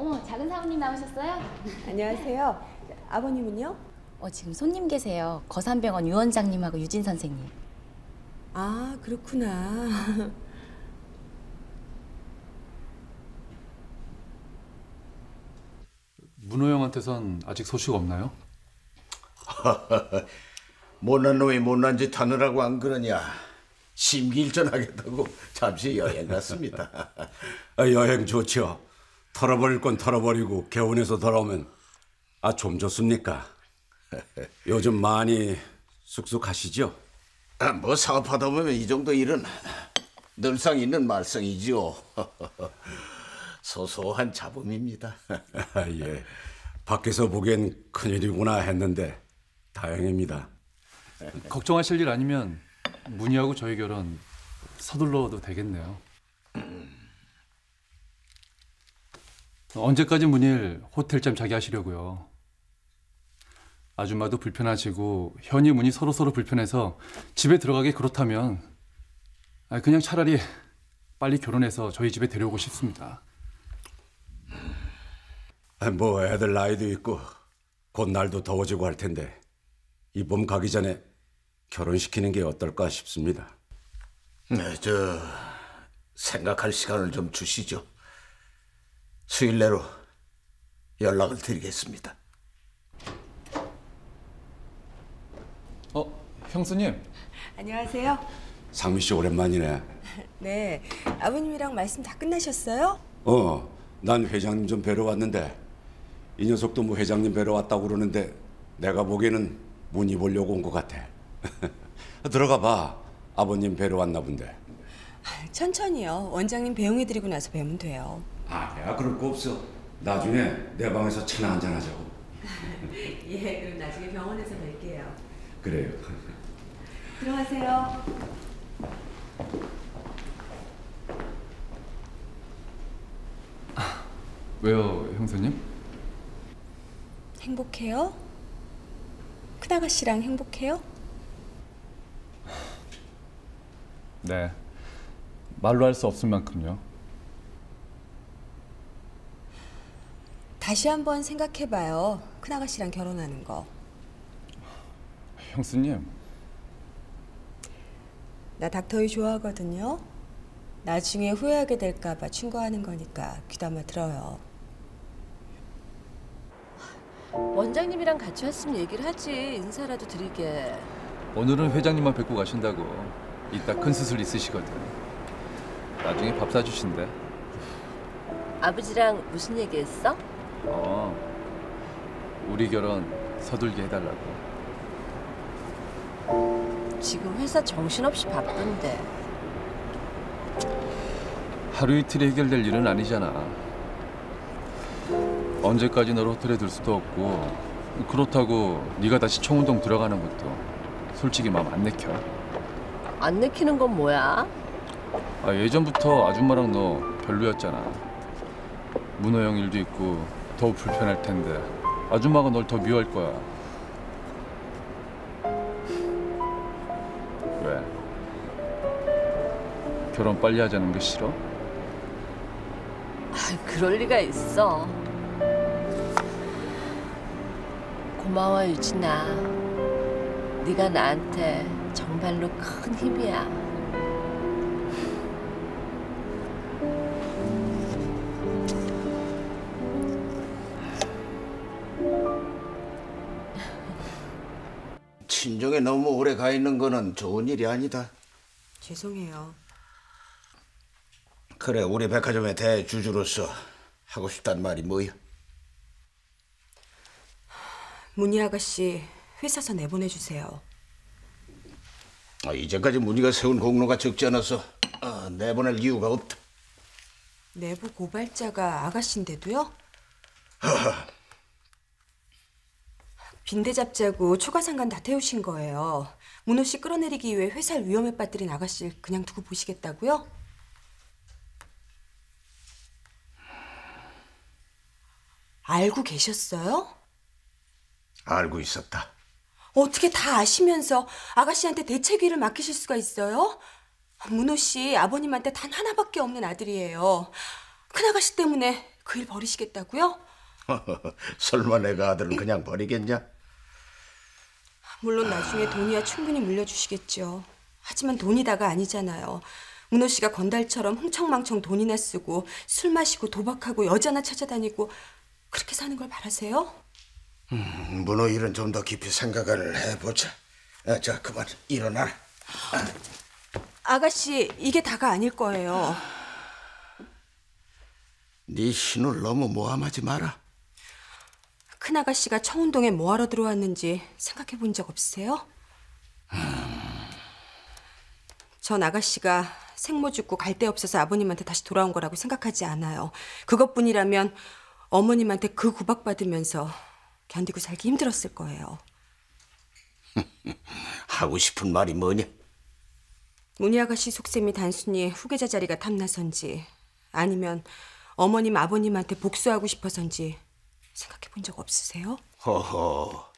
어머, 작은 사모님 나오셨어요? 안녕하세요. 아버님은요? 어, 지금 손님 계세요. 거산병원 유원장님하고 유진 선생님. 아, 그렇구나. 문호 형한테선 아직 소식 없나요? 못난 놈이 못난 짓 하느라고 안 그러냐. 심기일전하겠다고 잠시 여행 갔습니다. 아, 여행 좋죠. 털어버릴 건 털어버리고 개운해서 돌아오면 아 좀 좋습니까? 요즘 많이 쑥쑥하시죠? 아, 뭐 사업하다 보면 이 정도 일은 늘상 있는 말썽이지요. 소소한 잡음입니다. 아, 예. 밖에서 보기엔 큰일이구나 했는데 다행입니다. 걱정하실 일 아니면 문희하고 저희 결혼 서둘러도 되겠네요. 언제까지 문일 호텔잠 자기 하시려고요? 아줌마도 불편하시고 현이 문이 서로 서로 불편해서 집에 들어가기 그렇다면 아, 그냥 차라리 빨리 결혼해서 저희 집에 데려오고 싶습니다. 아, 뭐 애들 나이도 있고 곧 날도 더워지고 할 텐데 이 봄 가기 전에 결혼시키는 게 어떨까 싶습니다. 네, 저 생각할 시간을 좀 주시죠. 수일 내로 연락을 드리겠습니다. 어, 형수님. 안녕하세요. 상미 씨 오랜만이네. 네. 아버님이랑 말씀 다 끝나셨어요? 어, 난 회장님 좀 뵈러 왔는데 이 녀석도 뭐 회장님 뵈러 왔다고 그러는데 내가 보기에는 문의 보려고 온 것 같아. 들어가 봐. 아버님 뵈러 왔나 본데. 천천히요. 원장님 배웅해드리고 나서 뵈면 돼요. 아, 내가 그럴 거 없어. 나중에 내 방에서 차나 한잔 하자고. 예, 그럼 나중에 병원에서 뵐게요. 그래요. 들어가세요. 왜요, 형수님? 행복해요? 큰아가씨랑 행복해요? 네. 말로 할 수 없을 만큼요. 다시 한번 생각해봐요. 큰아가씨랑 결혼하는 거. 형수님. 나 닥터이 좋아하거든요. 나중에 후회하게 될까봐 충고하는 거니까 귀담아 들어요. 원장님이랑 같이 왔으면 얘기를 하지 인사라도 드리게 오늘은 회장님만 뵙고 가신다고. 이따 큰 수술 있으시거든. 나중에 밥 사주신대. 아버지랑 무슨 얘기했어? 어. 우리 결혼 서둘게 해달라고. 지금 회사 정신없이 바쁜데 하루 이틀에 해결될 일은 아니잖아. 언제까지 너를 호텔에 둘 수도 없고 그렇다고 네가 다시 청운동 들어가는 것도 솔직히 마음 안 내켜. 안 내키는 건 뭐야? 아, 예전부터 아줌마랑 너 별로였잖아. 문호 형 일도 있고 더 불편할 텐데 아줌마가 널 더 미워할 거야. 왜? 결혼 빨리 하자는 게 싫어? 아, 그럴 리가 있어 고마워 유진아 네가 나한테 정말로 큰 힘이야 친정에 너무 오래 가 있는 거는 좋은 일이 아니다. 죄송해요. 그래, 우리 백화점의 대주주로서 하고 싶단 말이 뭐야? 문희 아가씨 회사서 내보내주세요. 아, 이제까지 문희가 세운 공로가 적지 않아서 아, 내보낼 이유가 없다. 내부 고발자가 아가씨인데도요? 빈대 잡자고 초과 상관 다 태우신 거예요. 문호 씨 끌어내리기 위해 회사를 위험에 빠뜨린 아가씨를 그냥 두고 보시겠다고요? 알고 계셨어요? 알고 있었다. 어떻게 다 아시면서 아가씨한테 대책위를 맡기실 수가 있어요? 문호 씨 아버님한테 단 하나밖에 없는 아들이에요. 큰아가씨 때문에 그 일 버리시겠다고요? 설마 내가 아들을 그냥 버리겠냐? 물론 나중에 돈이야 충분히 물려주시겠죠. 하지만 돈이 다가 아니잖아요. 문호 씨가 건달처럼 흥청망청 돈이나 쓰고 술 마시고 도박하고 여자나 찾아다니고 그렇게 사는 걸 바라세요? 문호 일은 좀 더 깊이 생각을 해보자. 아, 자, 그만 일어나. 아가씨 이게 다가 아닐 거예요. 네 신을 너무 모함하지 마라. 큰 아가씨가 청운동에 뭐하러 들어왔는지 생각해 본 적 없으세요? 전 아가씨가 생모 죽고 갈 데 없어서 아버님한테 다시 돌아온 거라고 생각하지 않아요. 그것뿐이라면 어머님한테 그 구박받으면서 견디고 살기 힘들었을 거예요. 하고 싶은 말이 뭐냐? 문희 아가씨 속셈이 단순히 후계자 자리가 탐나선지 아니면 어머님 아버님한테 복수하고 싶어서인지 생각해 본 적 없으세요? 허허.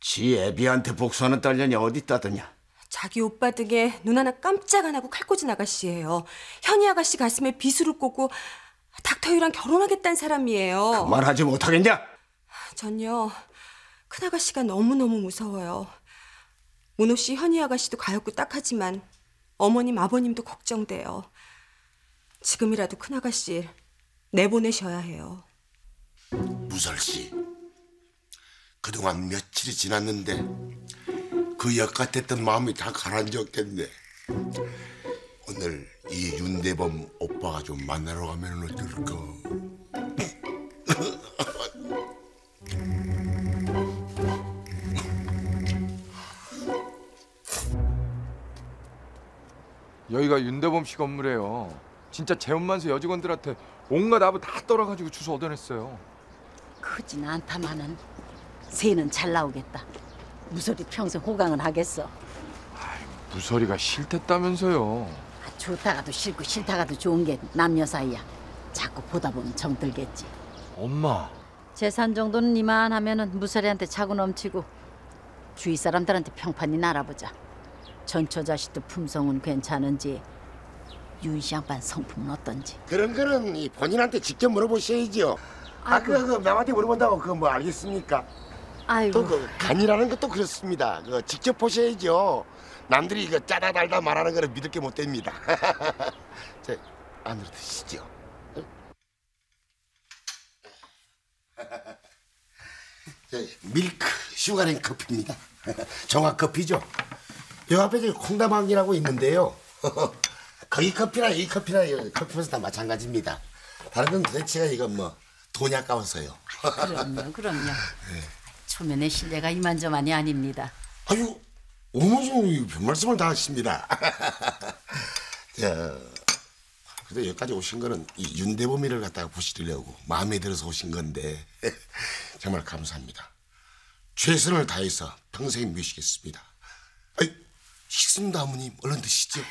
지 애비한테 복수하는 딸년이 어디 있다더냐? 자기 오빠 등에 눈 하나 깜짝 안 하고 칼꽂은 아가씨예요. 현희 아가씨 가슴에 비수를 꽂고 닥터유랑 결혼하겠다는 사람이에요. 말하지 못하겠냐? 전요 큰 아가씨가 너무너무 무서워요. 문호 씨, 현희 아가씨도 가엾고 딱하지만 어머님, 아버님도 걱정돼요. 지금이라도 큰 아가씨 내보내셔야 해요. 무설 씨, 그동안 며칠이 지났는데 그 역같았던 마음이 다 가라앉았겠네. 오늘 이 윤대범 오빠가 좀 만나러 가면 어떨까? 여기가 윤대범 씨 건물이에요. 진짜 재혼만서 여직원들한테 온갖 압을 다 떨어가지고 주소 얻어냈어요. 크진 않다마는 새는 잘 나오겠다. 무소리 평생 호강은 하겠어. 무서리가 싫댔다면서요. 아, 좋다가도 싫고 싫다가도 좋은 게 남녀 사이야. 자꾸 보다 보면 정들겠지. 엄마, 재산 정도는 이만하면은 무소리한테 차고 넘치고 주위 사람들한테 평판이 날아보자. 전처 자식도 품성은 괜찮은지 윤씨 양반 성품은 어떤지. 그런 거는 이 본인한테 직접 물어보셔야죠. 아, 그, 그 남한테 물어본다고 그거 뭐 알겠습니까? 아이고 또그 간이라는 것도 그렇습니다. 그 직접 보셔야죠. 남들이 그 짜다 달다 말하는 거는 믿을 게 못 됩니다. 자, 안으로 드시죠. 자, 밀크 sugar in 커피입니다. 정화 커피죠. 요 앞에 저 콩다방이라고 있는데요. 거기 커피나 이 커피나 이 커피에서 다 마찬가지입니다. 다른 건 도대체가 이건 뭐 돈이 아까워서요. 그럼요 그럼요. 초면에 신뢰가 이만저만이 아닙니다. 아유, 어머니 별 말씀을 다 하십니다. 자, 그래도 여기까지 오신 거는 이 윤대범이를 갖다가 보시려고 마음에 들어서 오신 건데 정말 감사합니다. 최선을 다해서 평생 모시겠습니다. 아이, 식습니다, 어머님. 얼른 드시죠.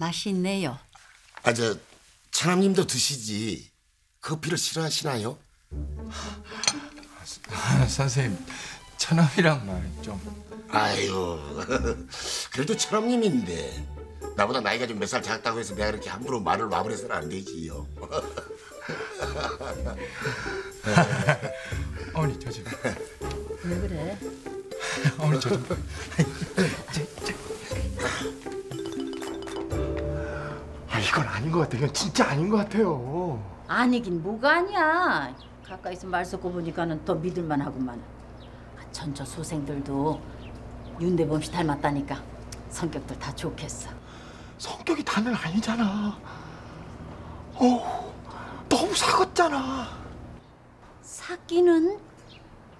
맛있네요. 아, 저 차남님도 드시지. 커피를 싫어하시나요? 아, 선생님, 처남이랑 말 좀. 아유, 그래도 차남님인데 나보다 나이가 좀 몇 살 작다고 해서 내가 이렇게 함부로 말을 마무리해서는 안 되지요. 어머니 저 좀. 왜 그래? 어머니 저 좀. 이건 아닌 것 같아. 이건 진짜 아닌 것 같아요. 아니긴 뭐가 아니야. 가까이서 말 섞고 보니까는 더 믿을만 하구만. 아, 전처 소생들도 윤대범 씨 닮았다니까 성격들 다 좋겠어. 성격이 다는 아니잖아. 어, 너무 사갔잖아. 사기는?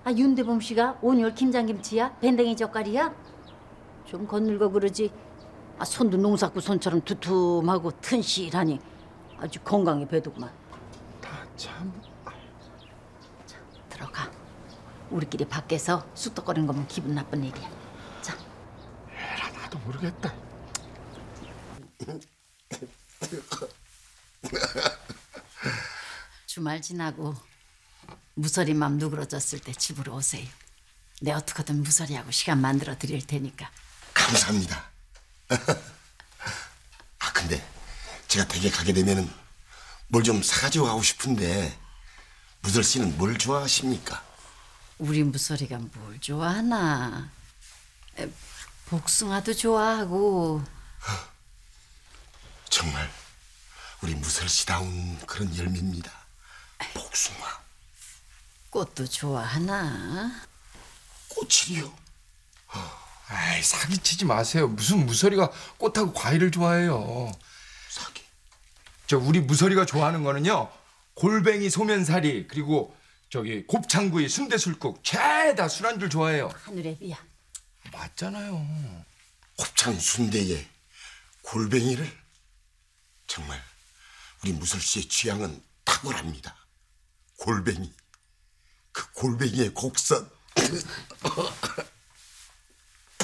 아 윤대범 씨가 온열 김장김치야? 밴댕이 젓갈이야? 좀 거늘고 그러지. 아 손도 농사꾼 손처럼 두툼하고 튼실하니 아주 건강해 배도구만. 참. 들어가. 우리끼리 밖에서 쑥덕거리는 거면 기분 나쁜 일이야. 자. 에라 나도 모르겠다. 주말 지나고 무설이 맘 누그러졌을 때 집으로 오세요. 내 어떻게든 무설이하고 시간 만들어 드릴 테니까. 감사합니다. 제가 댁에 가게 되면은 뭘 좀 사가지고 가고 싶은데 무설 씨는 뭘 좋아하십니까? 우리 무설이가 뭘 좋아하나? 에, 복숭아도 좋아하고 정말 우리 무설 씨다운 그런 열매입니다. 복숭아, 꽃도 좋아하나? 꽃이요. 아이 사기치지 마세요. 무슨 무설이가 꽃하고 과일을 좋아해요. 사기. 저 우리 무설이가 좋아하는 거는요. 골뱅이 소면사리 그리고 저기 곱창구이 순대술국 죄다 술안주를 좋아해요. 하늘의 비야. 맞잖아요. 곱창 순대에 골뱅이를 정말 우리 무설 씨의 취향은 탁월합니다. 골뱅이, 그 골뱅이의 곡선.